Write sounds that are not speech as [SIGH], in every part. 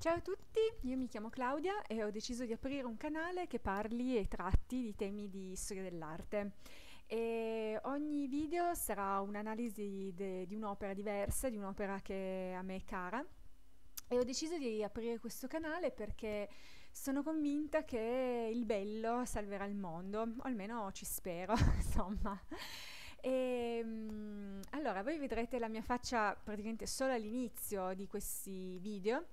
Ciao a tutti, io mi chiamo Claudia e ho deciso di aprire un canale che parli e tratti di temi di storia dell'arte. E ogni video sarà un'analisi di un'opera diversa, di un'opera che a me è cara. E ho deciso di aprire questo canale perché sono convinta che il bello salverà il mondo, o almeno ci spero, [LAUGHS] insomma. E, um, allora, voi vedrete la mia faccia praticamente solo all'inizio di questi video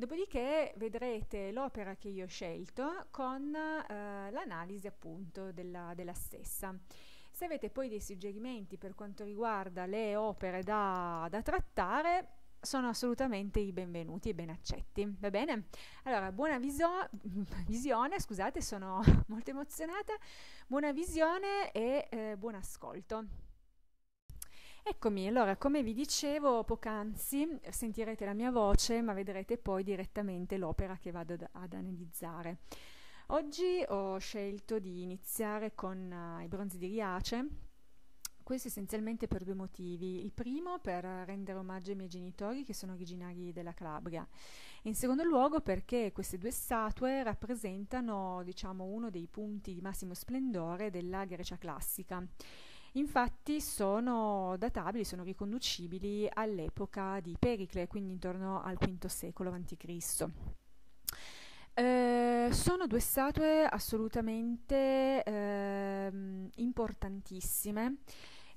Dopodiché vedrete l'opera che io ho scelto con eh, l'analisi appunto della, della stessa. Se avete poi dei suggerimenti per quanto riguarda le opere da, da trattare, sono assolutamente i benvenuti e ben accetti, va bene? Allora, buona visio- [LAUGHS] visione, scusate, sono [LAUGHS] molto emozionata, buona visione e eh, buon ascolto. Eccomi, allora come vi dicevo poc'anzi, sentirete la mia voce, ma vedrete poi direttamente l'opera che vado ad analizzare. Oggi ho scelto di iniziare con uh, i bronzi di Riace, questo essenzialmente per due motivi. Il primo per rendere omaggio ai miei genitori che sono originari della Calabria. In secondo luogo perché queste due statue rappresentano, diciamo, uno dei punti di massimo splendore della Grecia classica. Infatti sono databili, sono riconducibili all'epoca di Pericle, quindi intorno al V secolo a.C. Eh, sono due statue assolutamente eh, importantissime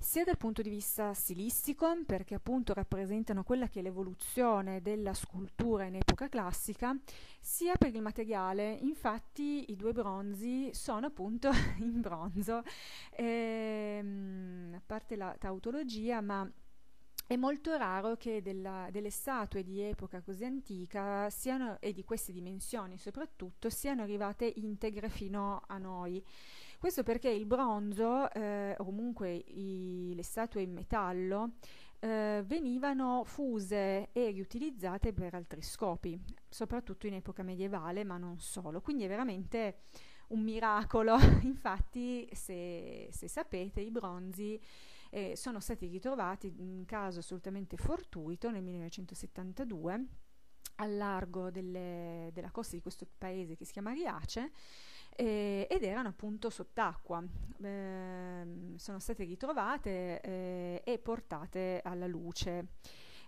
sia dal punto di vista stilistico, perché appunto rappresentano quella che è l'evoluzione della scultura in epoca classica, sia per il materiale. Infatti i due bronzi sono appunto [LAUGHS] in bronzo, ehm, a parte la tautologia, ma è molto raro che della, delle statue di epoca così antica siano, e di queste dimensioni soprattutto siano arrivate integre fino a noi. Questo perché il bronzo, eh, o comunque i, le statue in metallo, eh, venivano fuse e riutilizzate per altri scopi, soprattutto in epoca medievale, ma non solo. Quindi è veramente un miracolo. [LAUGHS] Infatti, se, se sapete, i bronzi eh, sono stati ritrovati in caso assolutamente fortuito nel 1972 al largo delle, della costa di questo paese che si chiama Riace eh, ed erano appunto sott'acqua. Eh, sono state ritrovate eh, e portate alla luce.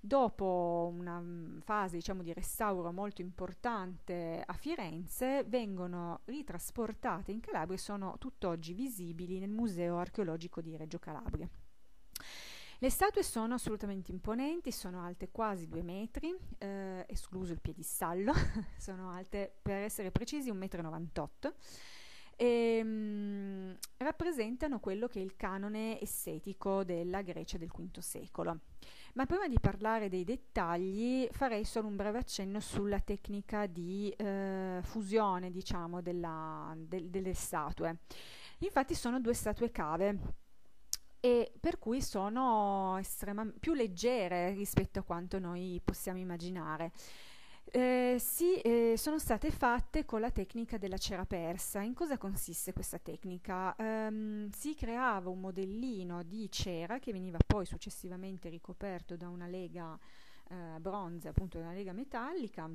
Dopo una mm, fase diciamo, di restauro molto importante a Firenze, vengono ritrasportate in Calabria e sono tutt'oggi visibili nel Museo archeologico di Reggio Calabria. Le statue sono assolutamente imponenti, sono alte quasi due metri, eh, escluso il piedistallo, [LAUGHS] sono alte per essere precisi 1,98 m e mh, rappresentano quello che è il canone estetico della Grecia del V secolo. Ma prima di parlare dei dettagli farei solo un breve accenno sulla tecnica di eh, fusione, diciamo, della, de, delle statue. Infatti sono due statue cave e per cui sono più leggere rispetto a quanto noi possiamo immaginare. Eh, sì, eh, sono state fatte con la tecnica della cera persa. In cosa consiste questa tecnica? Um, si creava un modellino di cera che veniva poi successivamente ricoperto da una lega eh, bronze, appunto da una lega metallica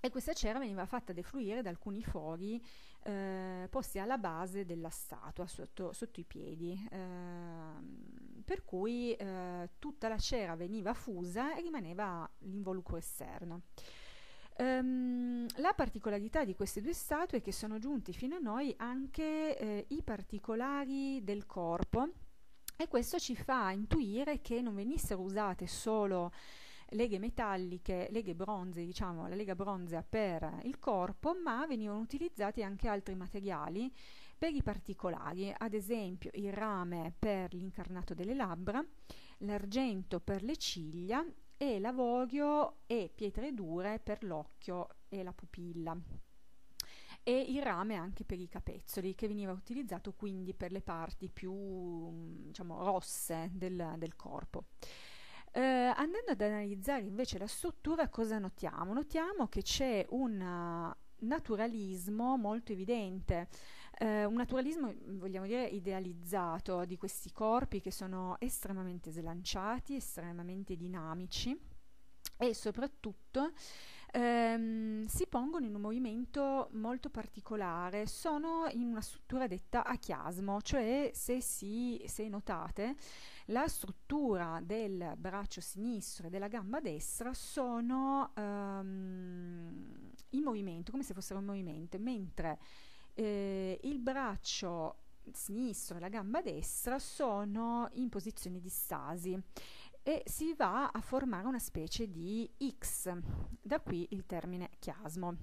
e questa cera veniva fatta defluire da alcuni fori eh, posti alla base della statua, sotto, sotto i piedi, eh, per cui eh, tutta la cera veniva fusa e rimaneva l'involucro esterno. Um, la particolarità di queste due statue è che sono giunti fino a noi anche eh, i particolari del corpo e questo ci fa intuire che non venissero usate solo leghe metalliche, leghe bronze, diciamo la lega bronzea per il corpo, ma venivano utilizzati anche altri materiali per i particolari, ad esempio il rame per l'incarnato delle labbra, l'argento per le ciglia e l'avorio e pietre dure per l'occhio e la pupilla e il rame anche per i capezzoli che veniva utilizzato quindi per le parti più diciamo rosse del, del corpo. Eh, andando ad analizzare invece la struttura, cosa notiamo? Notiamo che c'è un naturalismo molto evidente, eh, un naturalismo, vogliamo dire, idealizzato di questi corpi che sono estremamente slanciati, estremamente dinamici e soprattutto ehm, si pongono in un movimento molto particolare, sono in una struttura detta a chiasmo, cioè se, si, se notate la struttura del braccio sinistro e della gamba destra sono ehm, in movimento, come se fossero in movimento, mentre eh, il braccio sinistro e la gamba destra sono in posizione di stasi e si va a formare una specie di X, da qui il termine chiasmo.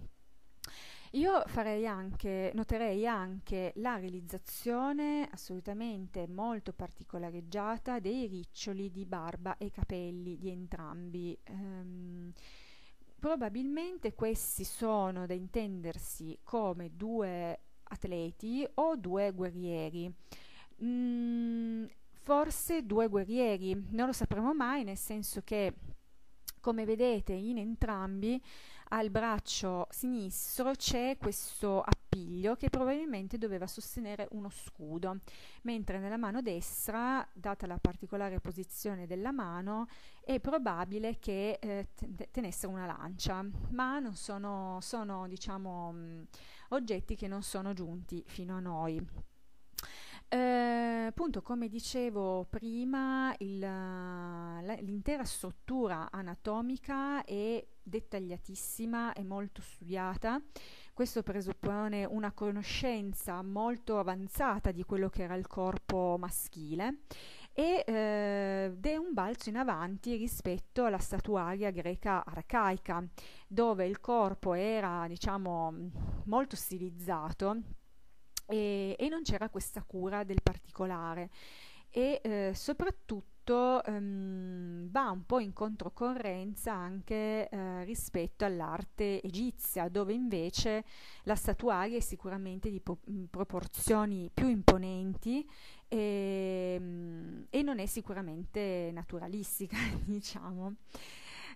Io farei anche, noterei anche la realizzazione assolutamente molto particolareggiata dei riccioli di barba e capelli di entrambi. Um, probabilmente questi sono da intendersi come due atleti o due guerrieri. Mm, forse due guerrieri, non lo sapremo mai, nel senso che, come vedete, in entrambi al braccio sinistro c'è questo appiglio che probabilmente doveva sostenere uno scudo, mentre nella mano destra, data la particolare posizione della mano, è probabile che eh, tenessero una lancia, ma non sono, sono diciamo, mh, oggetti che non sono giunti fino a noi. Eh, appunto, come dicevo prima, il, la, l'intera struttura anatomica è dettagliatissima e molto studiata. Questo presuppone una conoscenza molto avanzata di quello che era il corpo maschile e, eh, è un balzo in avanti rispetto alla statuaria greca arcaica, dove il corpo era, diciamo, molto stilizzato e, e non c'era questa cura del particolare e eh, soprattutto um, va un po' in controcorrenza anche eh, rispetto all'arte egizia, dove invece la statuaria è sicuramente di po- proporzioni più imponenti e, um, e, non è sicuramente naturalistica, [LAUGHS] diciamo.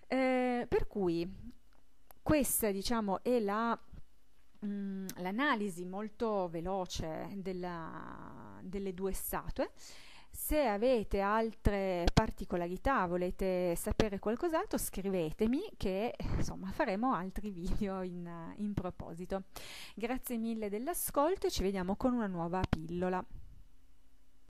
Eh, per cui questa, diciamo, è la Mm, l'analisi molto veloce della, delle due statue. Se avete altre particolarità, volete sapere qualcos'altro, scrivetemi che insomma faremo altri video in, in proposito. Grazie mille dell'ascolto e ci vediamo con una nuova pillola.